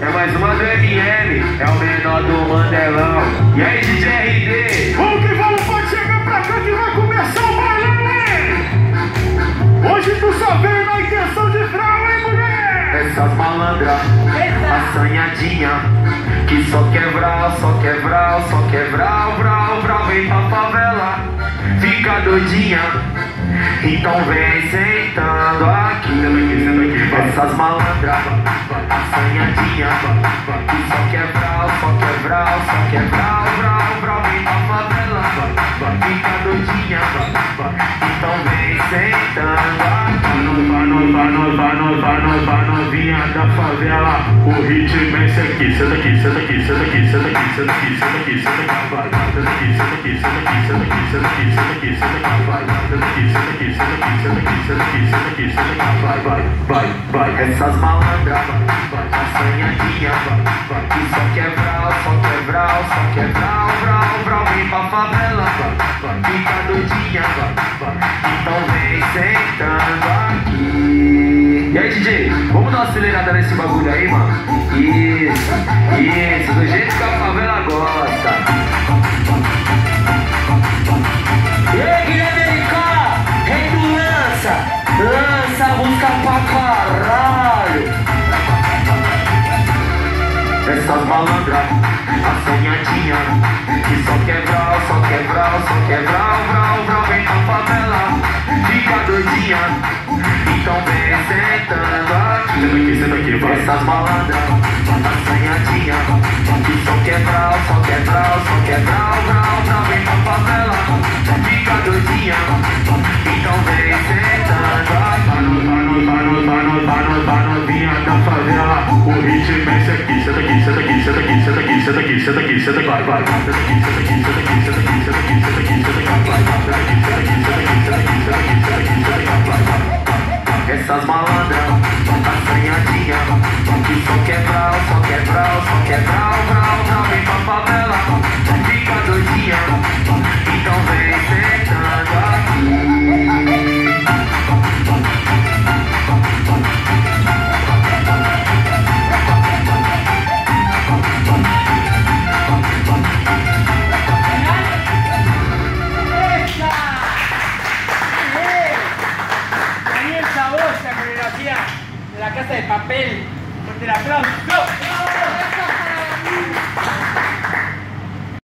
É mais uma do ML, é o menor do Mandelão. E aí, DJ RD? Vamos que vamos, pode chegar pra cá que vai começar o bailão, hein? Hoje tu só veio na intenção de frau, hein, mulher? Essas malandras, assanhadinha Que só quebrar, só quebrar, só quebrar Vral, vral, vem pra favela Fica doidinha Então vem sentando aqui. Essas malandras, assanhadinha. Que só quebrar, só quebrar, só quebrar Vral, vral, vem pra favela. Fica doidinha nós, vai nós, vai nós, vai vai novinha da favela O ritmo é esse aqui, senta aqui, senta aqui, senta aqui, senta aqui, senta aqui, senta aqui, senta aqui, vai Senta aqui, senta aqui, senta aqui, senta aqui, senta aqui, senta aqui, senta aqui, vai Senta aqui, senta aqui, senta aqui, senta aqui, senta aqui, senta aqui, senta aqui, vai, vai, vai, vai Essas malandras, assanhadinha Que só quebrar, só quebrar, só quebrar Vral, vral, vem pra favela Fica doidinha Então vem E aí DJ, vamos dar uma acelerada nesse bagulho aí, mano? Isso, isso, do jeito que a favela gosta E aí, Guilherme LK, rei do lança, lança música pra caralho. Essas malandras, assanhadinha Que só quebrar, só quebrar, só quebrar Vral, vral, vem pra favela Fica doidinha Então vem sentando aqui Senta aqui, senta aqui, vai Essas malandras, assanhadinha Que só quebrar, só quebrar, só quebrar Vral, vral, vem pra favela Fica doidinha Então vem sentando aqui Vai nós, vai nós, vai nós, vai nós, vai novinha da favela O ritmo é esse aqui, senta aqui, senta aqui, senta aqui, senta aqui, senta aqui, senta aqui, senta aqui, vai, vai Senta aqui, senta aqui, senta aqui, senta aqui, senta aqui, senta aqui, Senta aqui, Sanhadinha, que só quebrar, só quebrar, só quebrar, brau, brau. de papel. Fuerte el aplauso.